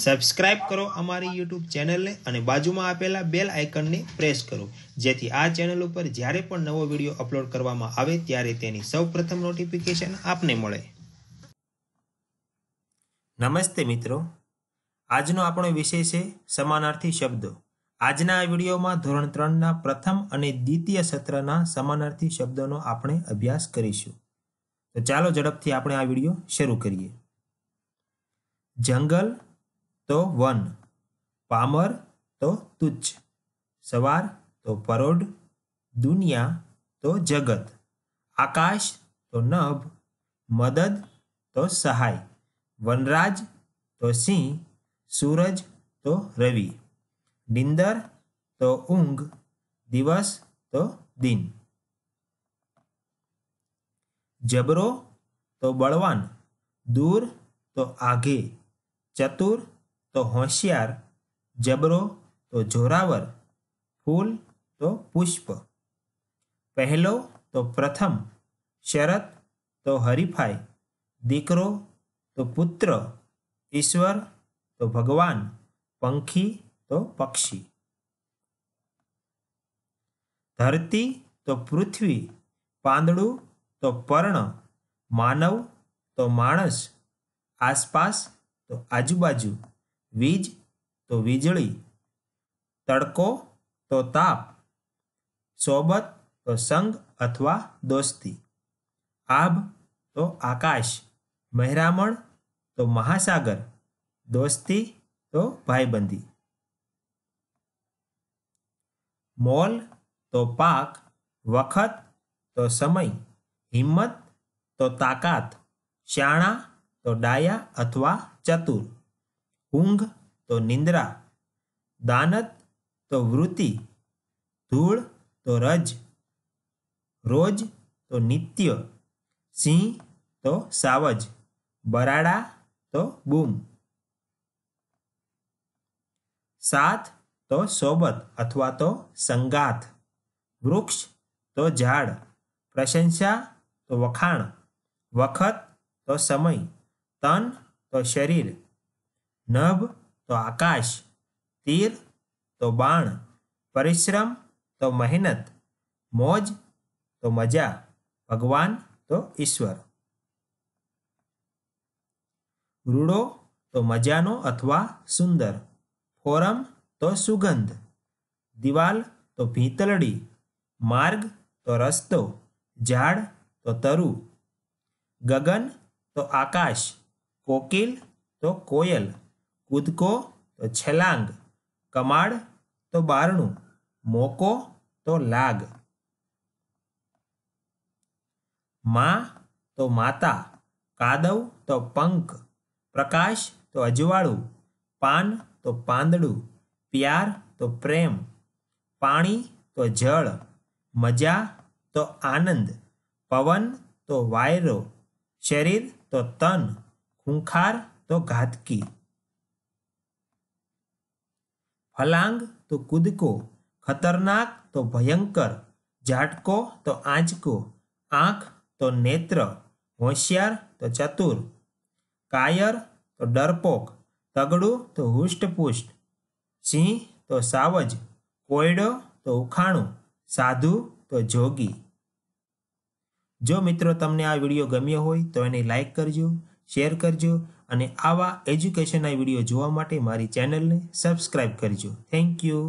Subscribe કરો અમારી YouTube ચેનલને અને બાજુમાં આપેલા બેલ આઇકનને પ્રેસ કરો. જેથી આ ચેનલ ઉપર જ્યારે પણ નવો વીડિયો અપલોડ કરવામાં આવે ત્યારે તેની સૌપ્રથમ નોટિફિકેશન આપને મળે. નમસ્તે મિત્રો. આજનો આપણો વિષય છે સમાનાર્થી શબ્દો. આજના આ વિડીયોમાં ધોરણ ત્રણના પ્રથમ અને દ્વિતીય સત્રના સમાનાર્થી શબ્દોનો આપણે અભ્યાસ કરીશું. તો ચાલો ઝડપથી આપણે આ વીડિયો શરૂ કરીએ. જંગલ તો વન પામર તો તુચ્છ સવાર તો પરોઢ દુનિયા તો જગત આકાશ તો નભ મદદ તો સહાય વનરાજ તો સિંહ સૂરજ તો રવિ નિંદર તો ઊંઘ દિવસ તો દિન જબરો તો બળવાન દૂર તો આઘે ચતુર તો હોશિયાર જબરો તો જોરાવર ફૂલ તો પુષ્પ પહેલો તો પ્રથમ શરત તો હરીફાઈ દીકરો તો પુત્ર ઈશ્વર તો ભગવાન પંખી તો પક્ષી ધરતી તો પૃથ્વી પાંદડું તો પર્ણ માનવ તો માણસ આસપાસ તો આજુબાજુ વીજ તો વીજળી તડકો તો તાપ સોબત તો સંગ અથવા દોસ્તી આભ તો આકાશ મહેરામણ તો મહાસાગર દોસ્તી તો ભાઈબંધી મોલ તો પાક વખત તો સમય હિંમત તો તાકાત શાણા તો ડાયા અથવા ચતુર ઊંઘ તો નિંદ્રા દાનત તો વૃત્તિ ધૂળ તો રજ રોજ તો નિત્ય સિંહ તો સાવજ બરાડા તો બૂમ સાથ તો સોબત અથવા તો સંગાથ વૃક્ષ તો ઝાડ પ્રશંસા તો વખાણ વખત તો સમય તન તો શરીર નભ તો આકાશ તીર તો બાણ પરિશ્રમ તો મહેનત મોજ તો મજા ભગવાન તો ઈશ્વર રૂડો તો મજાનો અથવા સુંદર ફોરમ તો સુગંધ દિવાલ તો ભીતલડી માર્ગ તો રસ્તો ઝાડ તો તરુ ગગન તો આકાશ કોકિલ તો કોયલ કૂદકો તો છલાંગ કમાડ તો બારણું મોકો તો લાગ માં તો માતા કાદવ તો પંખ પ્રકાશ તો અજવાળું પાન તો પાંદડું પ્યાર તો પ્રેમ પાણી તો જળ મજા તો આનંદ પવન તો વાયરો શરીર તો તન ખૂંખાર તો ઘાતકી ફલાંગ તો કૂદકો, ખતરનાક તો ભયંકર, ઝાટકો તો આંચકો, આંખ તો નેત્ર, હોશિયાર તો ચતુર, કાયર તો ડરપોક, તગડું તો હુષ્ટપુષ્ટ, સિંહ તો સાવજ, કોયડો તો ઉખાણું, સાધુ તો જોગી. જો મિત્રો તમને આ વીડિયો ગમ્યો હોય તો એને લાઈક કરજો શેર કરજો અને આવા એજ્યુકેશનના વીડિયો જોવા માટે મારી ચેનલને સબસ્ક્રાઈબ કરજો. Thank you